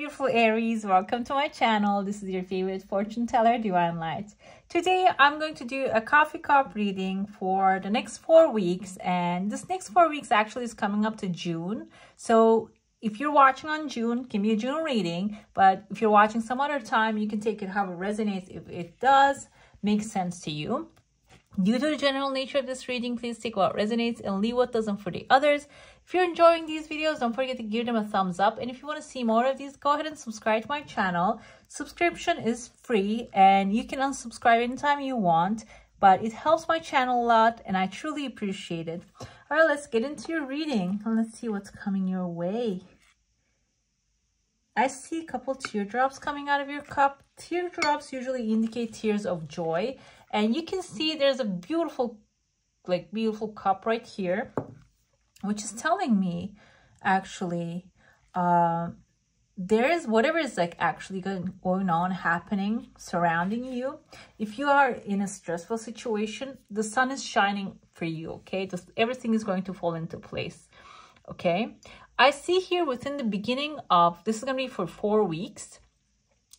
beautiful Aries, welcome to my channel. This is your favorite fortune teller, Divine Light. Today, I'm going to do a coffee cup reading for the next four weeks. And this next four weeks actually is coming up to June. So if you're watching on June, give me a June reading. But if you're watching some other time, you can take it how it resonates. If it does make sense to you. Due to the general nature of this reading, please take what resonates and leave what doesn't for the others. If you're enjoying these videos, don't forget to give them a thumbs up. And if you want to see more of these, go ahead and subscribe to my channel. Subscription is free and you can unsubscribe anytime you want, but it helps my channel a lot and I truly appreciate it. All right, let's get into your reading and let's see what's coming your way. I see a couple teardrops coming out of your cup. Teardrops usually indicate tears of joy and you can see there's a beautiful like beautiful cup right here which is telling me actually uh, there is whatever is like actually going, going on happening surrounding you. If you are in a stressful situation the sun is shining for you okay? Just everything is going to fall into place okay? I see here within the beginning of this is going to be for four weeks.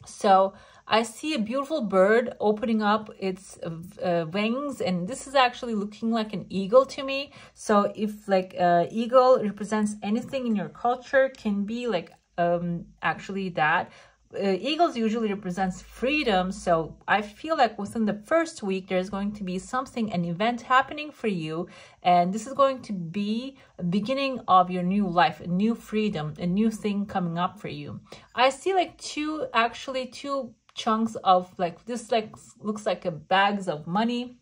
So I see a beautiful bird opening up its uh, wings and this is actually looking like an eagle to me. So if like uh, eagle represents anything in your culture can be like um, actually that. Uh, eagles usually represents freedom so i feel like within the first week there's going to be something an event happening for you and this is going to be a beginning of your new life a new freedom a new thing coming up for you i see like two actually two chunks of like this like looks like a bags of money.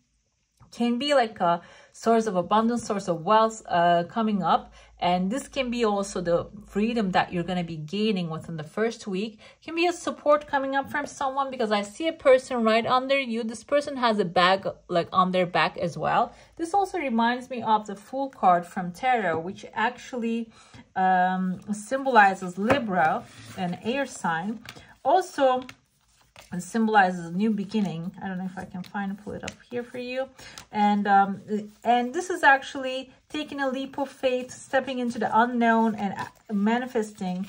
Can be like a source of abundance source of wealth uh, coming up. And this can be also the freedom that you're going to be gaining within the first week. Can be a support coming up from someone because i see a person right under you. This person has a bag like on their back as well. This also reminds me of the fool card from tarot which actually um, symbolizes libra an air sign. Also and symbolizes a new beginning. I don't know if I can find pull it up here for you. And um, and this is actually taking a leap of faith, stepping into the unknown and manifesting.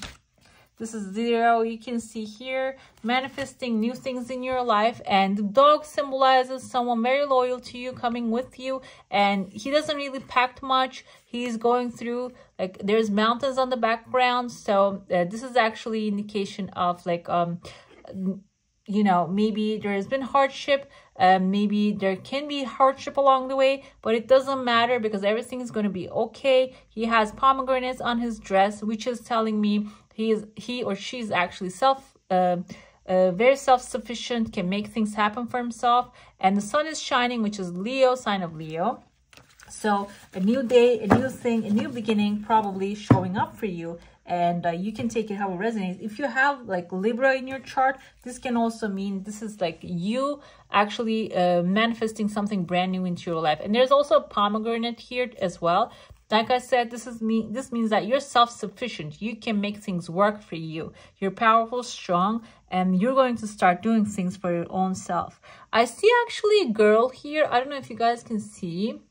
This is zero. You can see here manifesting new things in your life. And the dog symbolizes someone very loyal to you coming with you. And he doesn't really pack much. He's going through like there's mountains on the background. So uh, this is actually indication of like um you know, maybe there has been hardship, uh, maybe there can be hardship along the way, but it doesn't matter because everything is going to be okay. He has pomegranates on his dress, which is telling me he is he or she is actually self uh, uh, very self-sufficient, can make things happen for himself. And the sun is shining, which is Leo, sign of Leo. So a new day, a new thing, a new beginning probably showing up for you and uh, you can take it how it resonates. If you have like Libra in your chart, this can also mean this is like you actually uh, manifesting something brand new into your life. And there's also a pomegranate here as well. Like I said, this is me. This means that you're self-sufficient. You can make things work for you. You're powerful, strong, and you're going to start doing things for your own self. I see actually a girl here. I don't know if you guys can see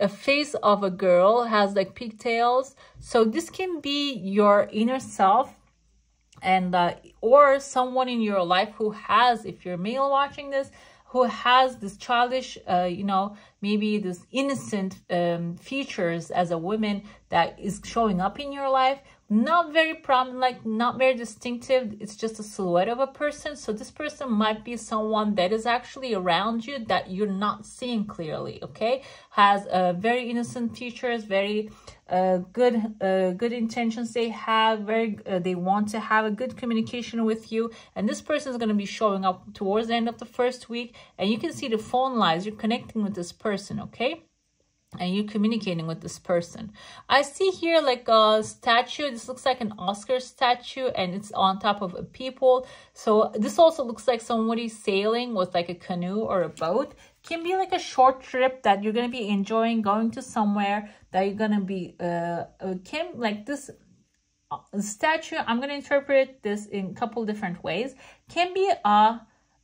a face of a girl has like pigtails. So this can be your inner self and uh, or someone in your life who has if you're male watching this who has this childish uh, you know maybe this innocent um, features as a woman that is showing up in your life not very prominent, like not very distinctive. It's just a silhouette of a person. So this person might be someone that is actually around you that you're not seeing clearly, okay? Has uh, very innocent features, very uh, good uh, good intentions they have, very uh, they want to have a good communication with you. And this person is going to be showing up towards the end of the first week. And you can see the phone lines. You're connecting with this person, okay? And you're communicating with this person. I see here like a statue. This looks like an Oscar statue and it's on top of a people. So this also looks like somebody sailing with like a canoe or a boat. Can be like a short trip that you're going to be enjoying going to somewhere that you're going to be, uh, uh, can like this uh, statue, I'm going to interpret this in a couple different ways. Can be a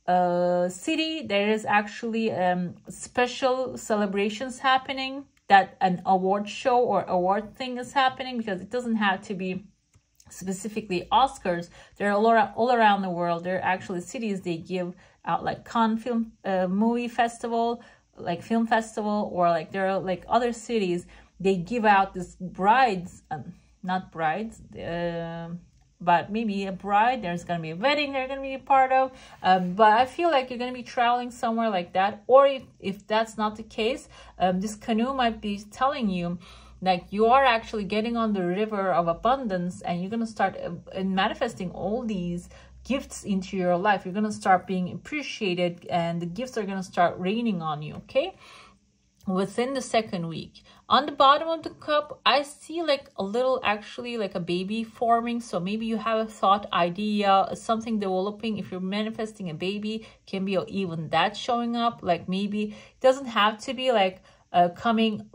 uh, city, there is actually um, special celebrations happening that an award show or award thing is happening because it doesn't have to be specifically Oscars, they're all around, all around the world. They're actually cities they give out like Cannes Film uh, Movie Festival, like film festival, or like there are like other cities they give out this brides, um, not brides, uh, but maybe a bride. There's gonna be a wedding they're gonna be a part of. Um, but I feel like you're gonna be traveling somewhere like that, or if if that's not the case, um, this canoe might be telling you like you are actually getting on the river of abundance and you're going to start uh, manifesting all these gifts into your life you're going to start being appreciated and the gifts are going to start raining on you okay within the second week. On the bottom of the cup i see like a little actually like a baby forming. So maybe you have a thought idea something developing. If you're manifesting a baby can be or even that showing up. Like maybe it doesn't have to be like uh, coming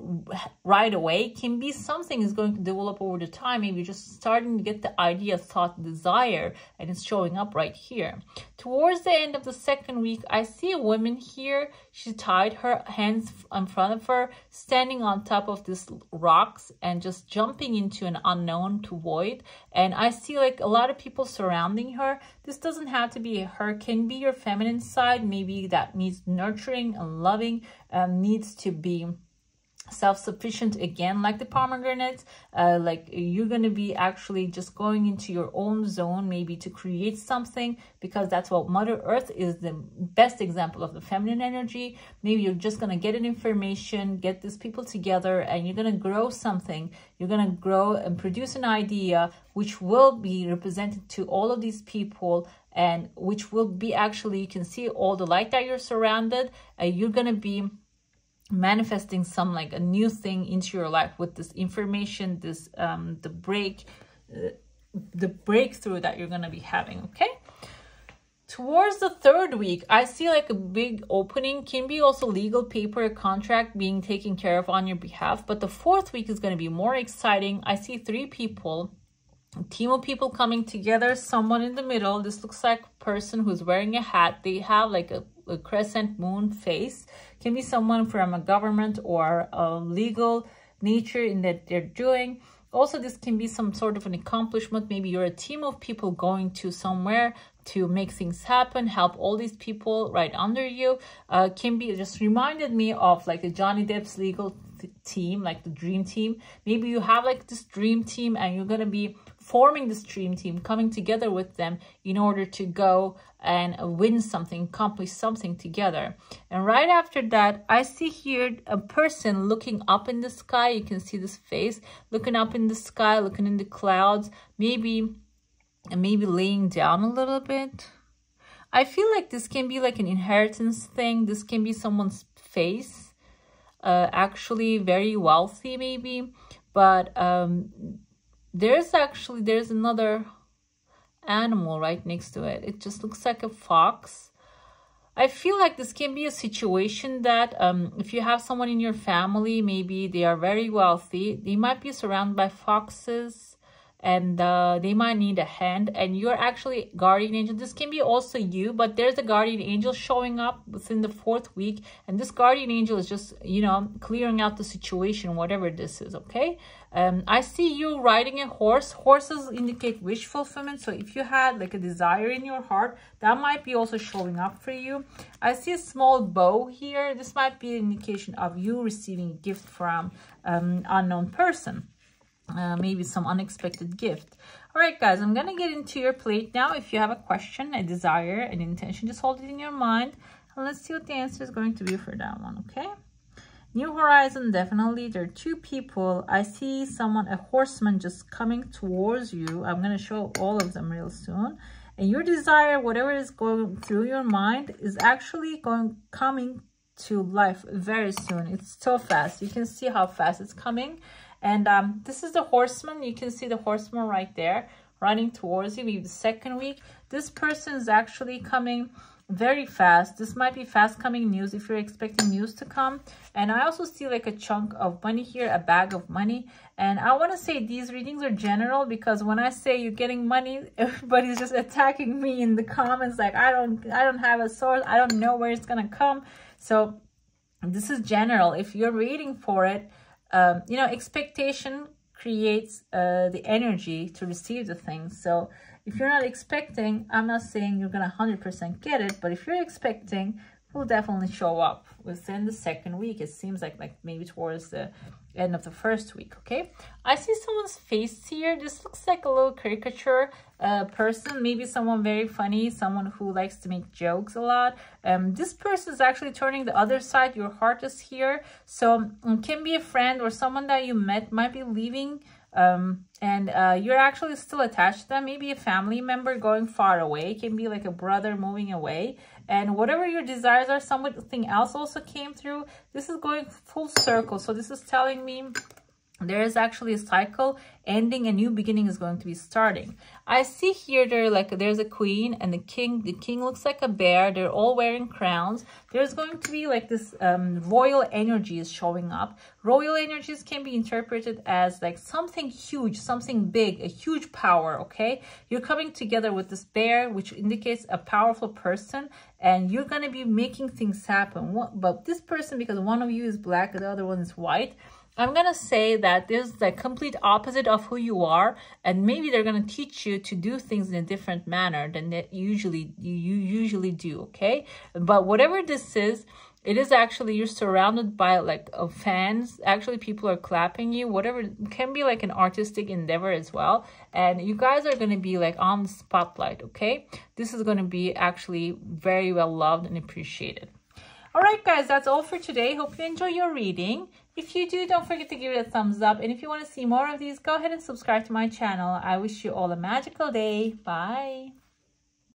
right away. Can be something is going to develop over the time. Maybe just starting to get the idea thought desire and it's showing up right here. Towards the end of the second week i see a woman here she tied her hands in front of her standing on top of these rocks and just jumping into an unknown to void. And i see like a lot of people surrounding her. This doesn't have to be her can be your feminine side. Maybe that needs nurturing and loving um, needs to be self-sufficient again like the pomegranates uh, like you're going to be actually just going into your own zone maybe to create something because that's what mother earth is the best example of the feminine energy. Maybe you're just going to get an information get these people together and you're going to grow something. You're going to grow and produce an idea which will be represented to all of these people and which will be actually you can see all the light that you're surrounded uh, you're going to be manifesting some like a new thing into your life with this information this um the break uh, the breakthrough that you're to be having okay? Towards the third week i see like a big opening. Can be also legal paper contract being taken care of on your behalf but the fourth week is going to be more exciting. I see three people team of people coming together someone in the middle. This looks like a person who's wearing a hat. They have like a, a crescent moon face can be someone from a government or a legal nature in that they're doing. Also this can be some sort of an accomplishment. Maybe you're a team of people going to somewhere to make things happen help all these people right under you. Uh, can be just reminded me of like the johnny depp's legal team like the dream team. Maybe you have like this dream team and you're gonna be forming this dream team, coming together with them in order to go and win something, accomplish something together. And right after that, I see here a person looking up in the sky. You can see this face looking up in the sky, looking in the clouds, maybe, and maybe laying down a little bit. I feel like this can be like an inheritance thing. This can be someone's face, uh, actually very wealthy maybe, but um, there's actually there's another animal right next to it. It just looks like a fox. I feel like this can be a situation that um, if you have someone in your family, maybe they are very wealthy, they might be surrounded by foxes and uh, they might need a hand and you're actually guardian angel. This can be also you but there's a guardian angel showing up within the fourth week and this guardian angel is just you know clearing out the situation whatever this is okay? Um, i see you riding a horse. Horses indicate wish fulfillment so if you had like a desire in your heart that might be also showing up for you. I see a small bow here. This might be an indication of you receiving a gift from um unknown person uh, maybe some unexpected gift. All right, guys, I'm going to get into your plate now. If you have a question, a desire, an intention, just hold it in your mind. And let's see what the answer is going to be for that one, okay? New Horizon, definitely. There are two people. I see someone, a horseman, just coming towards you. I'm going to show all of them real soon. And your desire, whatever is going through your mind, is actually going coming to life very soon. It's so fast. You can see how fast it's coming. And um, this is the horseman. You can see the horseman right there running towards you. Maybe the second week. This person is actually coming very fast. This might be fast coming news if you're expecting news to come. And I also see like a chunk of money here, a bag of money. And I want to say these readings are general because when I say you're getting money, everybody's just attacking me in the comments like I don't I don't have a source. I don't know where it's going to come. So this is general. If you're waiting for it, um, you know, expectation creates uh, the energy to receive the things. So if you're not expecting, I'm not saying you're going to 100% get it, but if you're expecting, will definitely show up within the second week. It seems like like maybe towards the end of the first week, okay? I see someone's face here. This looks like a little caricature uh, person, maybe someone very funny, someone who likes to make jokes a lot. Um, this person is actually turning the other side. Your heart is here. So it can be a friend or someone that you met might be leaving um, and uh, you're actually still attached to them. Maybe a family member going far away. It can be like a brother moving away. And whatever your desires are, something else also came through. This is going full circle. So this is telling me there is actually a cycle ending a new beginning is going to be starting. I see here there like there's a queen and the king the king looks like a bear. They're all wearing crowns. There's going to be like this um, royal energy is showing up. Royal energies can be interpreted as like something huge something big a huge power okay? You're coming together with this bear which indicates a powerful person and you're going to be making things happen. But this person because one of you is black the other one is white I'm going to say that this is the complete opposite of who you are and maybe they're going to teach you to do things in a different manner than that usually you usually do, okay? But whatever this is, it is actually you're surrounded by like uh, fans. Actually people are clapping you. Whatever can be like an artistic endeavor as well. And you guys are going to be like on the spotlight okay? This is going to be actually very well loved and appreciated all right, guys, that's all for today. Hope you enjoy your reading. If you do, don't forget to give it a thumbs up. And if you want to see more of these, go ahead and subscribe to my channel. I wish you all a magical day. Bye.